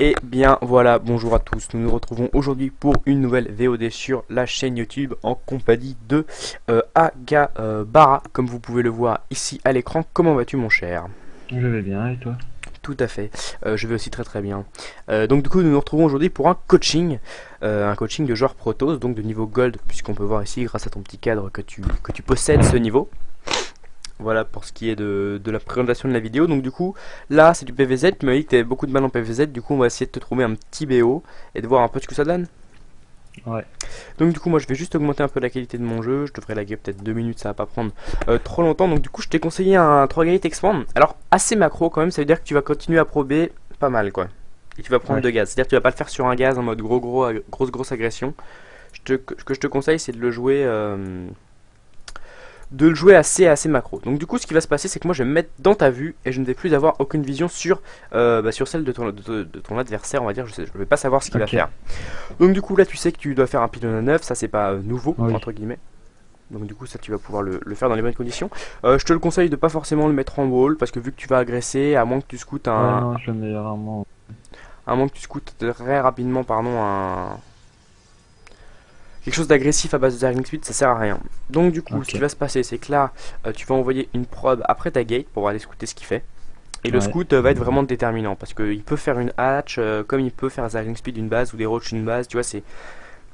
Et bien voilà, bonjour à tous, nous nous retrouvons aujourd'hui pour une nouvelle VOD sur la chaîne YouTube en compagnie de euh, Agabara, comme vous pouvez le voir ici à l'écran. Comment vas-tu mon cher? Je vais bien, et toi? Tout à fait, euh, je vais aussi très très bien. Euh, donc du coup nous nous retrouvons aujourd'hui pour un coaching, euh, un coaching de joueur Protoss, donc de niveau Gold, puisqu'on peut voir ici grâce à ton petit cadre que tu, que tu possèdes ce niveau. Voilà pour ce qui est de, de la présentation de la vidéo. Donc du coup, là c'est du PVZ. Tu m'as dit que tu avais beaucoup de mal en PVZ. Du coup, on va essayer de te trouver un petit BO et de voir un peu ce que ça donne. Ouais. Donc du coup, moi je vais juste augmenter un peu la qualité de mon jeu. Je devrais laguer peut-être 2 minutes, ça va pas prendre euh, trop longtemps. Donc du coup, je t'ai conseillé un 3 Gate Expand. Alors assez macro quand même, ça veut dire que tu vas continuer à prober pas mal quoi. Et tu vas prendre Ouais. de gaz. C'est-à-dire que tu vas pas le faire sur un gaz en mode gros gros grosse grosse agression. Je te, ce que je te conseille, c'est de le jouer. euh, de le jouer assez assez macro. Donc du coup ce qui va se passer c'est que moi je vais me mettre dans ta vue et je ne vais plus avoir aucune vision sur, euh, bah, sur celle de ton, de, ton adversaire on va dire, je, sais, je vais pas savoir ce qu'il va faire. Donc du coup là tu sais que tu dois faire un pylône à 9, ça c'est pas euh, nouveau Oui. entre guillemets. Donc du coup ça tu vas pouvoir le, le faire dans les bonnes conditions. Euh, je te le conseille de pas forcément le mettre en wall parce que vu que tu vas agresser, à moins que tu scoutes Ouais, un, non, je le mets rarement. à moins que tu scoutes très rapidement pardon un quelque chose d'agressif à base de Zergling Speed ça sert à rien. Donc du coup ce qui va se passer c'est que là euh, tu vas envoyer une probe après ta gate pour aller scouter ce qu'il fait. Et le scout euh, va être vraiment déterminant parce qu'il peut faire une hatch euh, comme il peut faire Zergling Speed d'une base ou des roach d'une base tu vois c'est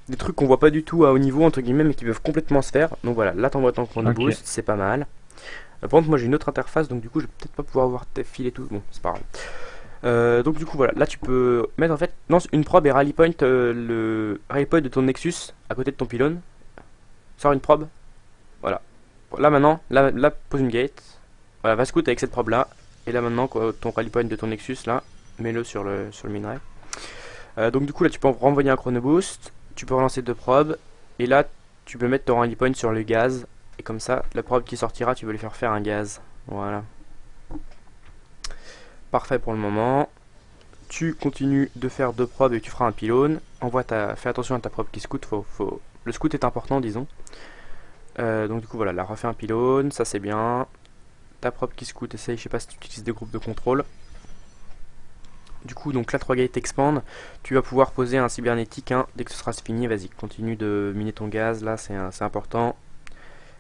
des trucs qu'on voit pas du tout à haut niveau entre guillemets mais qui peuvent complètement se faire. Donc voilà là t'envoies ton chrono Ok. boost c'est pas mal. Euh, par contre moi j'ai une autre interface donc du coup je vais peut-être pas pouvoir voir tes fils et tout. Bon c'est pas grave euh, donc du coup voilà, là tu peux mettre en fait lance une probe et rally point euh, le rally point de ton Nexus à côté de ton pylône. Sors une probe. Voilà. Là maintenant, là, pose une gate. Voilà, va scout avec cette probe là. Et là maintenant ton rally point de ton Nexus là, mets-le sur le sur le minerai. Euh, donc du coup là tu peux renvoyer un chrono boost, tu peux relancer deux probes et là tu peux mettre ton rally point sur le gaz et comme ça la probe qui sortira tu veux lui faire faire un gaz. Voilà. Parfait pour le moment. Tu continues de faire deux probes et tu feras un pylône. Envoie ta... Fais attention à ta probe qui scout. Faut. Le scout est important, disons. Euh, donc du coup voilà, là refais un pylône, ça c'est bien. Ta probe qui scout, essaye, je sais pas si tu utilises des groupes de contrôle. Du coup donc là 3 gate expand, tu vas pouvoir poser un cybernétique hein, dès que ce sera fini, vas-y, continue de miner ton gaz, là c'est important.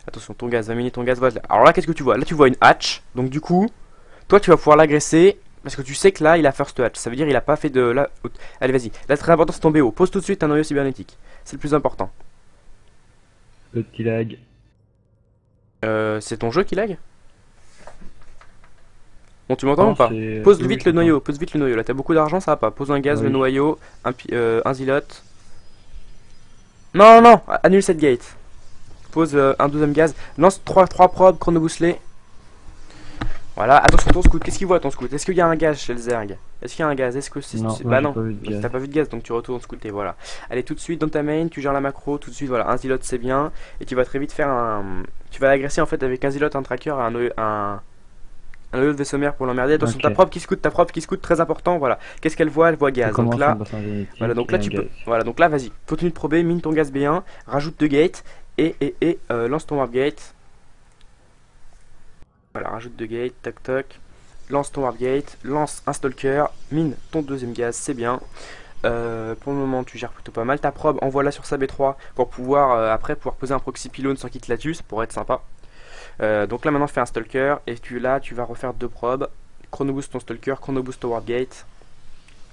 Attention, ton gaz, va miner ton gaz, voilà. Alors là qu'est-ce que tu vois? Là tu vois une hatch, donc du coup, toi tu vas pouvoir l'agresser parce que tu sais que là il a first hatch, ça veut dire il a pas fait de là. Allez vas-y, là très important c'est ton BO, pose tout de suite un noyau cybernétique, c'est le plus important. Petit lag. Euh, c'est ton jeu qui lag? Bon tu m'entends Non, ou pas? Pose oui, vite le noyau, pose vite le noyau, là t'as beaucoup d'argent ça va pas, pose un gaz, le noyau, un, euh, un zilote. Non non, annule cette gate. Pose euh, un deuxième gaz, lance 3, trois probes, chrono boostelé. Voilà, attention ton scout, qu'est-ce qu'il voit ton scout? Est-ce qu'il y a un gaz chez le Zerg? Est-ce qu'il y a un gaz? Est-ce que c'est... Bah non, t'as pas vu de gaz donc tu retournes scouter, voilà. Allez tout de suite dans ta main, tu gères la macro, tout de suite voilà, un zilote c'est bien, et tu vas très vite faire un... Tu vas l'agresser en fait avec un zilote, un tracker, un un... Un noyau de vaisseau mère pour l'emmerder. Attention, ta probe qui scoute, ta probe qui scoute, très important, voilà. Qu'est-ce qu'elle voit? Elle voit gaz. Donc là, voilà, donc là tu peux, gaz. voilà, donc là vas-y, continue de prober, mine ton gaz B1, rajoute deux gates et et et euh, lance ton warp gate. Rajoute deux gates, toc toc, lance ton warp gate, lance un stalker, mine ton deuxième gaz, c'est bien. Euh, pour le moment, tu gères plutôt pas mal. Ta probe, envoie-la sur sa B3 pour pouvoir euh, après pouvoir poser un proxy pylône sans qu'il te la tue, ça pourrait être sympa. Euh, donc là maintenant, fais un stalker et tu là, tu vas refaire deux probes. Chrono boost ton stalker, chrono boost ton warp gate.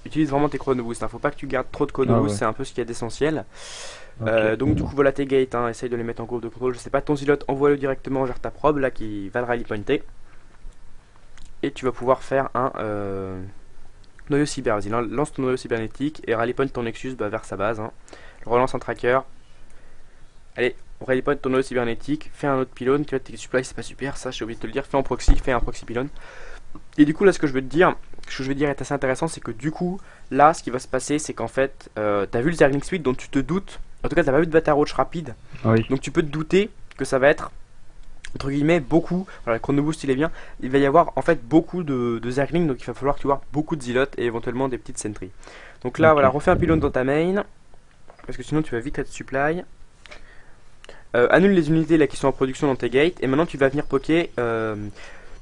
Utilise vraiment tes chrono boost. Hein. Faut pas que tu gardes trop de chrono Ah ouais. c'est un peu ce qu'il y a d'essentiel. Euh, donc du coup voilà tes gates, hein, essaye de les mettre en groupe de contrôle, je sais pas, ton zilote, envoie-le directement vers ta probe là qui va le rally pointer. Et tu vas pouvoir faire un euh, noyau cyber, vas-y, lan- lance ton noyau cybernétique et rally point ton Nexus bah, vers sa base. hein. Relance un tracker. Allez, rally point ton noyau cybernétique, fais un autre pylône, tu vois tes supplies c'est pas super, ça j'ai oublié de te le dire, fais en proxy, fais un proxy pylône. Et du coup là ce que je veux te dire, ce que je veux dire est assez intéressant, c'est que du coup là ce qui va se passer c'est qu'en fait euh, t'as vu le Zergling Speed dont tu te doutes en tout cas, t'as pas vu de Bata Roach rapide, Oui. donc tu peux te douter que ça va être entre guillemets beaucoup. Voilà, le chrono boost il est bien. Il va y avoir en fait beaucoup de, de Zergling, donc il va falloir que tu vois beaucoup de zilotes et éventuellement des petites sentries. Donc là, voilà, refais un pylône dans ta main parce que sinon tu vas vite être supply. Euh, annule les unités là qui sont en production dans tes gates et maintenant tu vas venir poker. euh,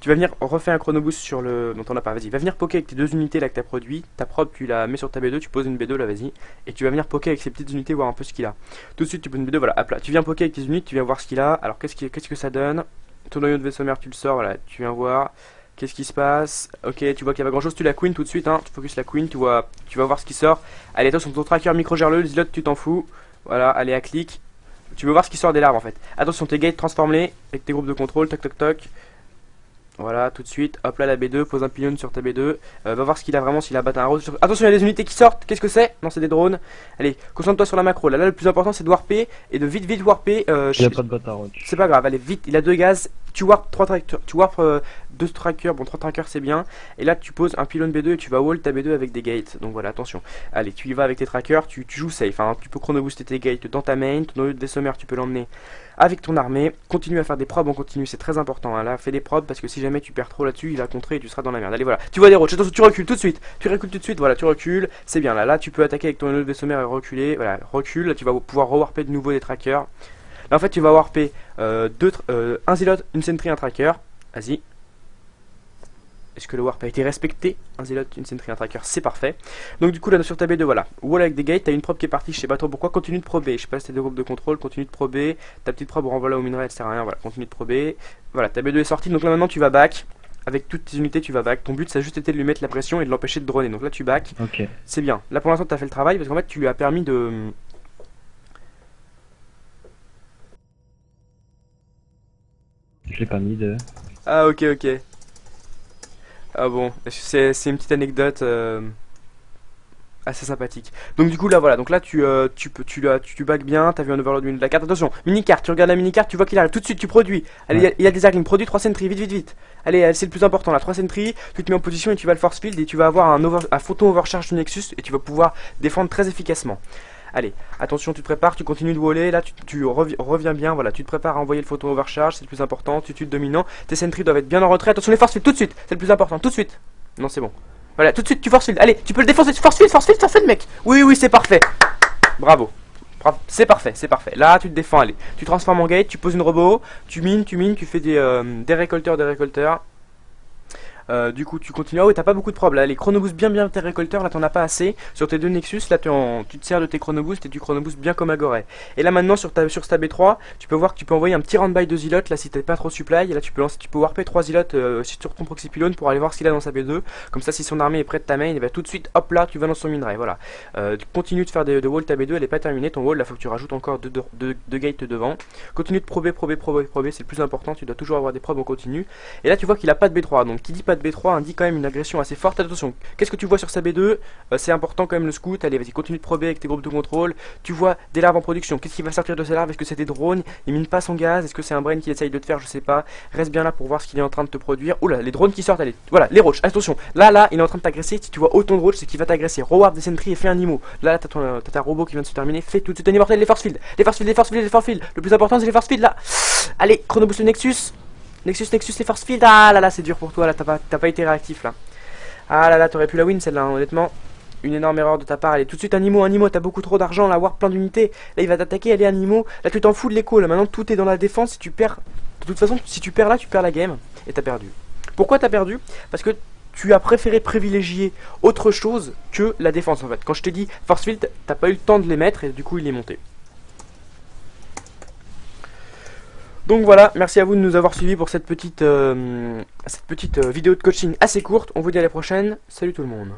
Tu vas venir refaire un chronoboost sur le. dont on a pas, vas-y. Va venir poker avec tes deux unités là que tu as produit. Ta prod, tu la mets sur ta B2, tu poses une B2 là, vas-y. Et tu vas venir poker avec ces petites unités, voir un peu ce qu'il a. Tout de suite, tu poses une B2, voilà, hop là. Tu viens poker avec tes unités, tu viens voir ce qu'il a. Alors, qu'est-ce, qu'est-ce que ça donne? Ton noyau de vaisseau mère, tu le sors, voilà, tu viens voir. Qu'est-ce qui se passe? Ok, tu vois qu'il y a pas grand chose, tu la queen tout de suite, hein. Tu focus la queen, tu vois, tu vas voir ce qui sort. Allez, attention, ton tracker micro le, zilote, tu t'en fous. Voilà, allez, à clic. Tu veux voir ce qui sort des larves en fait. Attention, tes gates, transforme-les avec tes groupes de contrôle, toc toc toc. Voilà, tout de suite. Hop là, la B2, pose un pylône sur ta B2. Euh, va voir ce qu'il a vraiment, s'il a battu un rose. sur- Attention, il y a des unités qui sortent. Qu'est-ce que c'est? Non, c'est des drones. Allez, concentre-toi sur la macro. Là, là, le plus important, c'est de warper et de vite, vite warper. euh, Il a pas de bâtard c'est pas grave, allez vite, il a deux gaz, tu warp trois tracteurs, tu warp euh, deux trackers, bon trois trackers c'est bien, et là tu poses un pylône B2 et tu vas wall ta B2 avec des gates, donc voilà attention, allez tu y vas avec tes trackers, tu, joues safe, hein. tu peux chrono booster tes gates dans ta main, ton noyau de vaisseau mère tu peux l'emmener avec ton armée, continue à faire des probes en continu, c'est très important, hein. là fais des probes parce que si jamais tu perds trop là-dessus, il va contrer et tu seras dans la merde, allez voilà, tu vois des roches, attention tu recules tout de suite, tu recules tout de suite, voilà tu recules, c'est bien là, là tu peux attaquer avec ton noyau de vaisseau mère et reculer, voilà, recule, là tu vas pouvoir rewarper de nouveau des trackers, En fait tu vas warper euh, deux euh, un zilot, une sentry, un tracker. Vas-y. Est-ce que le warp a été respecté? Un zilot, une sentry, un tracker, c'est parfait. Donc du coup là sur ta B2 voilà. Wall avec des gates, t'as une probe qui est partie, je sais pas trop pourquoi, continue de prober. Je sais pas si t'as des groupes de contrôle, continue de prober. Ta petite probe renvoie là au minerai, elle sert à rien, voilà, continue de prober. Voilà, ta B2 est sortie, donc là maintenant tu vas back. Avec toutes tes unités tu vas back. Ton but ça a juste été de lui mettre la pression et de l'empêcher de droner. Donc là tu back, Ok. c'est bien. Là pour l'instant t'as fait le travail parce qu'en fait tu lui as permis de... Je l'ai pas mis de. Ah ok ok. Ah bon, c'est une petite anecdote euh, assez sympathique. Donc du coup là voilà, donc là tu euh, tu peux tu tu, tu back bien, t'as vu un overload de la carte. Attention, mini carte, tu regardes la mini carte, tu vois qu'il arrive tout de suite, tu produis. Allez, il y a- il y, a des argles, produit 3 sentry, vite vite vite. Allez, euh, c'est le plus important là, 3 sentry, tu te mets en position et tu vas le force field et tu vas avoir un over, un photon overcharge du Nexus et tu vas pouvoir défendre très efficacement. Allez, attention, tu te prépares, tu continues de voler, là tu, tu revi- reviens bien, voilà, tu te prépares à envoyer le photon overcharge, c'est le plus important, tu tues le dominant, tes sentries doivent être bien en retrait, attention les force field tout de suite, c'est le plus important, tout de suite. Non, c'est bon. Voilà, tout de suite tu force field, allez, tu peux le défoncer, force field, force field, force field mec. Oui, oui, c'est parfait. Bravo. Bravo. C'est parfait, c'est parfait. Là, tu te défends, allez. Tu transformes en gate, tu poses une robot, tu mines, tu mines, tu fais des, euh, des récolteurs, des récolteurs. Euh, du coup, tu continues. Ah oui, t'as pas beaucoup de problèmes. Là, les chronoboosts bien, bien tes récolteurs, là, t'en as pas assez. Sur tes deux Nexus, là, en- tu te sers de tes chronoboosts et tu chronoboosts bien comme Agoré. Et là, maintenant, sur ta, sur ta B3, tu peux voir que tu peux envoyer un petit round by de Zilot, là, si t'es pas trop supply. Et là, tu peux lancer, tu peux warper 3 Zilot euh, sur ton proxy pylone pour aller voir ce qu'il a dans sa B2. Comme ça, si son armée est près de ta main, et ben tout de suite, hop là, tu vas dans son minerai. Voilà. Euh, tu continues de faire des, de wall ta B2, elle est pas terminée. Ton wall, là, faut que tu rajoutes encore deux- deux gates devant. Continue de prober, prober, prober, prober, c'est le plus important. Tu dois toujours avoir des probes en continu. Et là, tu vois qu'il a pas de B3. Donc, qui dit pas de B3 indique quand même une agression assez forte. Attention, qu'est-ce que tu vois sur sa B2 Euh, C'est important quand même le scout. Allez, vas-y, continue de prober avec tes groupes de contrôle. Tu vois des larves en production. Qu'est-ce qui va sortir de ces larves? Est-ce que c'est des drones? Il mine pas son gaz Est-ce que c'est un brain qui essaye de te faire? Je sais pas. Reste bien là pour voir ce qu'il est en train de te produire. Oula, les drones qui sortent, allez. Voilà, les roaches. Attention, là, là, il est en train de t'agresser. Si tu vois autant de roaches, c'est qu'il va t'agresser. Reward des sentries et fais un IMO. Là, t'as ton, euh, robot qui vient de se terminer. Fais tout de suite un immortel. Les force field. Les force field, les force field, les force field. Le plus important, c'est les force field là. Allez, chronoboost le Nexus. Nexus, Nexus, les force field. Ah là là, c'est dur pour toi là. T'as pas, été réactif là. Ah là là, t'aurais pu la win celle-là, hein, honnêtement. Une énorme erreur de ta part. Allez, tout de suite un IMO, un IMO. T'as beaucoup trop d'argent là, avoir plein d'unités. Là, il va t'attaquer. Allez, un IMO. Là, tu t'en fous de l'écho. Là, maintenant, tout est dans la défense. Si tu perds, de toute façon, si tu perds là, tu perds la game. Et t'as perdu. Pourquoi t'as perdu? Parce que tu as préféré privilégier autre chose que la défense en fait. Quand je t'ai dit force field, t'as pas eu le temps de les mettre et du coup il est monté. Donc voilà, merci à vous de nous avoir suivis pour cette petite, euh, euh, vidéo de coaching assez courte. On vous dit à la prochaine. Salut tout le monde.